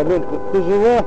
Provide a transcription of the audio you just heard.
обрезка тяжела